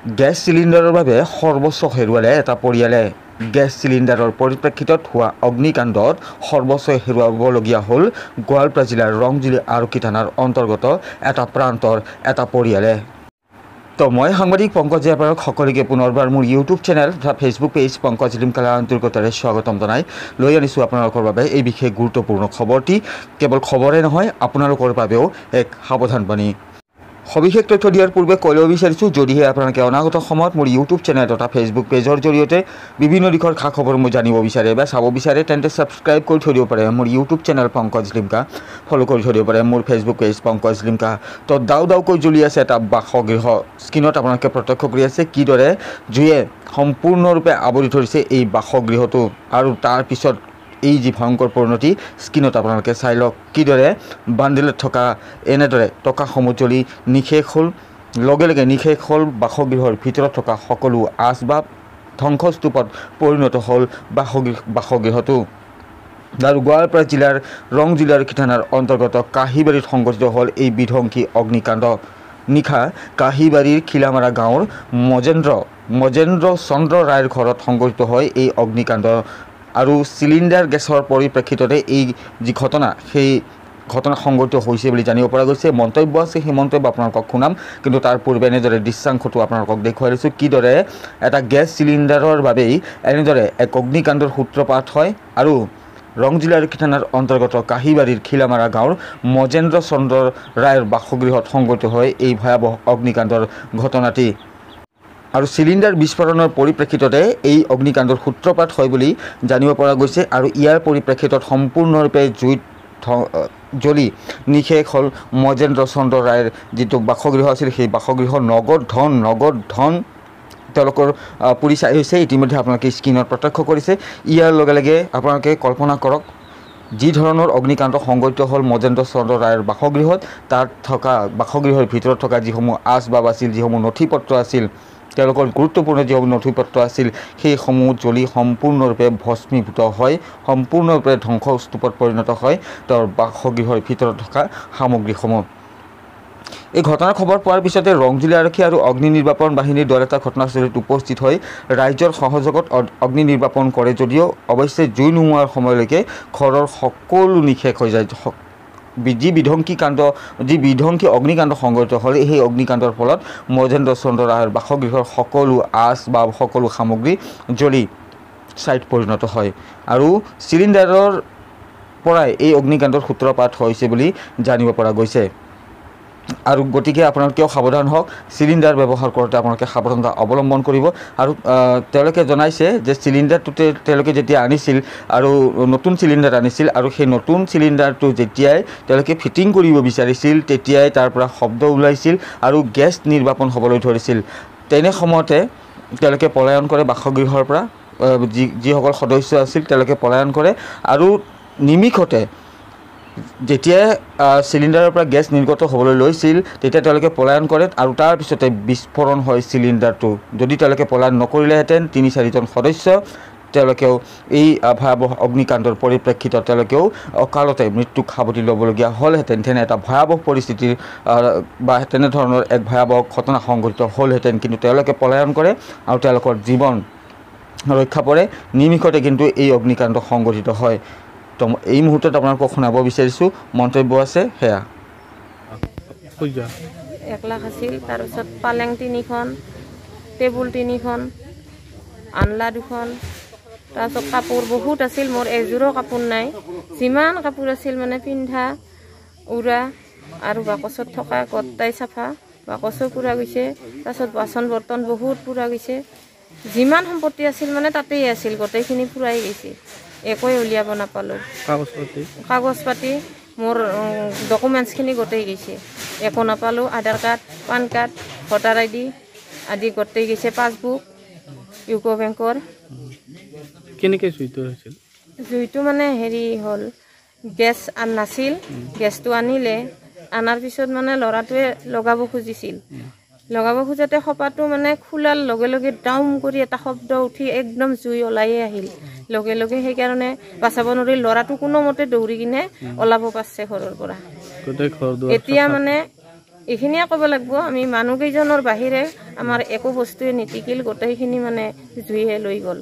Gas চিলিণ্ডাৰৰ বাবে সৰ্বস্ব হেৰুৱালে এটা পৰিয়ালে। গেছ চিলিণ্ডাৰৰ পৰিপ্ৰেক্ষিতত হোৱা অগ্নিকাণ্ডত সৰ্বস্ব হেৰুৱাবলগীয়া হ'ল গোৱালপাৰা জিলাৰ ৰংজুলি আৰক্ষী থানাৰ অন্তৰ্গত এটা প্ৰান্তৰ এটা পৰিয়ালে। তো মই সাংবাদিক পংকজ জয়াপাৰক সকলোকে পুনৰবাৰ মোৰ ইউটিউব চেনেল তথা ফেচবুক পেজ পংকজ লিমকালাৰ অন্তৰ্গতৰে স্বাগতম জনাই। লৈ আনিছোঁ আপোনালোকৰ বাবে এই বিশেষ গুৰুত্বপূৰ্ণ খবৰটি। কেৱল খবৰে নহয় আপোনালোকৰ বাবেও এক সাৱধানবাণী সবিশেষ তথ্য দিয়াৰ পূৰ্বে কৈ ল'ব বিচাৰিছোঁ যদিহে আপোনালোকে অনাগত সময়ত মোৰ ইউটিউব চেনেল তথা ফেচবুক পেজৰ জৰিয়তে বিভিন্ন দিশৰ খা খবৰসমূহ জানিব বিচাৰে বা চাব বিচাৰে তেন্তে ছাবস্ক্ৰাইব কৰি থৈ দিব পাৰে মোৰ YouTube channel Pankaj Limka. Follow' কৰি থৈ দিব পাৰে মোৰ ফেচবুক পেজ পংকজ লিমকা। তো ডাউ ডাউকৈ জ্বলি আছে এটা বাসগৃহ। স্ক্ৰীণত আপোনালোকে প্ৰত্যক্ষ কৰি আছে কিদৰে জুয়ে সম্পূৰ্ণৰূপে আৱৰি ধৰিছে এই বাসগৃহটো। আৰু তাৰপিছত এই যি ভয়ংকৰ পৰিণতি স্ক্ৰীণত আপোনালোকে চাই লওক কিদৰে বান্দিলত থকা এনেদৰে টকাসমূহ জ্বলি নিশেষ হ'ল। লগে লগে নিশেষ হ'ল বাসগৃহৰ ভিতৰত থকা সকলো আচবাব ধ্বংসস্তূপত পৰিণত হ'ল বাসগৃহ বাসগৃহটো। আৰু গোৱালপাৰা জিলাৰ ৰং জিলাৰ থানাৰ অন্তৰ্গত কাঁহীবাৰীত সংঘটিত হ'ল এই বিধ্বংসী অগ্নিকাণ্ড। নিশা কাঁহীবাৰীৰ খিলামাৰা গাঁৱৰ মজেন্দ্ৰ মজেন্দ্ৰ চন্দ্ৰ ৰায়ৰ ঘৰত সংঘটিত হয় এই অগ্নিকাণ্ড। আৰু চিলিণ্ডাৰ গেছৰ পৰিপ্ৰেক্ষিততে এই যি ঘটনা সেই ঘটনা সংঘটিত হৈছে বুলি জানিব পৰা গৈছে। মন্তব্য আছে সেই মন্তব্য আপোনালোকক শুনাম। কিন্তু তাৰ পূৰ্বে এনেদৰে দৃশ্যাংশটো আপোনালোকক দেখুৱাই দিছোঁ। কিদৰে এটা গেছ চিলিণ্ডাৰৰ বাবেই এনেদৰে এক অগ্নিকাণ্ডৰ সূত্ৰপাত হয় আৰু ৰং জিলাৰ থানাৰ অন্তৰ্গত কাঁহীবাৰীৰ খিলামাৰা গাঁৱৰ মজেন্দ্ৰ চন্দ্ৰ ৰায়ৰ বাসগৃহত সংঘটিত হয় এই ভয়াৱহ অগ্নিকাণ্ডৰ ঘটনাটি। আৰু চিলিণ্ডাৰ বিস্ফোৰণৰ পৰিপ্ৰেক্ষিততে এই অগ্নিকাণ্ডৰ সূত্ৰপাত হয় বুলি জানিব পৰা গৈছে আৰু ইয়াৰ পৰিপ্ৰেক্ষিতত সম্পূৰ্ণৰূপে জুইত জ্বলি নিশেষ হ'ল মজেন্দ্ৰ চন্দ্ৰ ৰায়ৰ যিটো বাসগৃহ আছিল সেই বাসগৃহ নগদ ধন নগদ ধন তেওঁলোকৰ পুৰি চাই হৈছে। ইতিমধ্যে আপোনালোকে স্ক্ৰীণত প্ৰত্যক্ষ কৰিছে। ইয়াৰ লগে লগে আপোনালোকে কল্পনা কৰক যি ধৰণৰ অগ্নিকাণ্ড সংঘটিত হ'ল মজেন্দ্ৰ চন্দ্ৰ ৰায়ৰ বাসগৃহত তাত থকা বাসগৃহৰ ভিতৰত থকা যিসমূহ আচবাব আছিল যিসমূহ নথি পত্ৰ আছিল তেওঁলোকৰ গুৰুত্বপূৰ্ণ যিসমূহ নথি পত্ৰ আছিল সেইসমূহ জ্বলি সম্পূৰ্ণৰূপে ভস্মীভূত হয় সম্পূৰ্ণৰূপে ধ্বংসস্তূপত পৰিণত হয় তেওঁৰ বাসগৃহৰ ভিতৰত থকা সামগ্ৰীসমূহ। এই ঘটনাৰ খবৰ পোৱাৰ পিছতে ৰংজুলি আৰক্ষী আৰু অগ্নি নিৰ্বাপন বাহিনীৰ দল এটা ঘটনাস্থলীত উপস্থিত হৈ ৰাইজৰ সহযোগত অগ্নি নিৰ্বাপন কৰে যদিও অৱশ্যে জুই নোমোৱাৰ সময়লৈকে ঘৰৰ সকলো নিশেষ হৈ যায় যি বিধ্বংসী কাণ্ড যি বিধ্বংসী অগ্নিকাণ্ড সংঘটিত হ'ল সেই অগ্নিকাণ্ডৰ ফলত মহেন্দ্ৰ চন্দ্ৰ ৰায়ৰ বাসগৃহৰ সকলো আচ বা সকলো সামগ্ৰী জ্বলি ছাইত পৰিণত হয়। আৰু চিলিণ্ডাৰৰ পৰাই এই অগ্নিকাণ্ডৰ সূত্ৰপাত হৈছে বুলি জানিব পৰা গৈছে। আৰু গতিকে আপোনালোকেও সাৱধান হওক চিলিণ্ডাৰ ব্যৱহাৰ কৰোঁতে আপোনালোকে সাৱধানতা অৱলম্বন কৰিব। আৰু তেওঁলোকে জনাইছে যে চিলিণ্ডাৰটোতে তেওঁলোকে যেতিয়া আনিছিল আৰু নতুন চিলিণ্ডাৰ আনিছিল আৰু সেই নতুন চিলিণ্ডাৰটো যেতিয়াই তেওঁলোকে ফিটিং কৰিব বিচাৰিছিল তেতিয়াই তাৰ পৰা শব্দ ওলাইছিল আৰু গেছ নিৰ্বাপন হ'বলৈ ধৰিছিল। তেনে সময়তে তেওঁলোকে পলায়ন কৰে বাসগৃহৰ পৰা যি যিসকল সদস্য আছিল তেওঁলোকে পলায়ন কৰে। আৰু নিমিষতে যেতিয়াই চিলিণ্ডাৰৰ পৰা গেছ নিৰ্গত হ'বলৈ লৈছিল তেতিয়া তেওঁলোকে পলায়ন কৰে আৰু তাৰপিছতে বিস্ফোৰণ হয় চিলিণ্ডাৰটো। যদি তেওঁলোকে পলায়ন নকৰিলেহেঁতেন তিনি চাৰিজন সদস্য তেওঁলোকেও এই ভয়াৱহ অগ্নিকাণ্ডৰ পৰিপ্ৰেক্ষিতত তেওঁলোকেও অকালতে মৃত্যুক সাৱটি ল'বলগীয়া হ'লহেঁতেন। তেনে এটা ভয়াৱহ পৰিস্থিতিৰ বা তেনেধৰণৰ এক ভয়াৱহ ঘটনা সংঘটিত হ'লহেঁতেন। কিন্তু তেওঁলোকে পলায়ন কৰে আৰু তেওঁলোকৰ জীৱন ৰক্ষা পৰে। নিমিষতে কিন্তু এই অগ্নিকাণ্ড সংঘটিত হয়। তো এই মুহূৰ্তত আপোনালোকক শুনাব বিচাৰিছোঁ মন্তব্য আছে সেয়া। এক লাখ আছিল তাৰপিছত পালেং তিনিখন টেবুল তিনিখন আনলা দুখন তাৰপিছত কাপোৰ বহুত আছিল মোৰ এযোৰো কাপোৰ নাই। যিমান কাপোৰ আছিল মানে পিন্ধা উৰা আৰু বাকচত থকা গটাই চাফা বাকচো পুৰা গৈছে তাৰপিছত বাচন বৰ্তন বহুত পুৰা গৈছে। যিমান সম্পত্তি আছিল মানে তাতেই আছিল গোটেইখিনি পুৰাই গৈছে। একোৱে উলিয়াব নাপালোঁ। কাগজ পাতি? মোৰ ডকুমেণ্টছখিনি গোটেই গৈছে। একো নাপালোঁ Aadhaar card PAN card voter I D আদি গোটেই গৈছে পাছবুক ইউকো বেংকৰ। কেনেকৈ জুইটো হৈছিল? জুইটো মানে হেৰি হ'ল গেছ নাছিল গেছটো আনিলে অনাৰ পিছত মানে ল'ৰাটোৱে লগাব খুজিছিল। লগাব খোজাতে খোপাটো মানে খোলাৰ লগে লগে ডাউম কৰি এটা শব্দ উঠি একদম জুই ওলায়ে আহিল। লগে লগে সেইকাৰণে বাচাব নোৱাৰি ল'ৰাটো কোনোমতে দৌৰি কিনে ওলাব পাৰিছে ঘৰৰ পৰা। এতিয়া মানে এইখিনিয়ে ক'ব লাগিব আমি মানুহকেইজনৰ বাহিৰে আমাৰ একো বস্তুৱে নিটিকিল গোটেইখিনি মানে জুইহে লৈ গ'ল।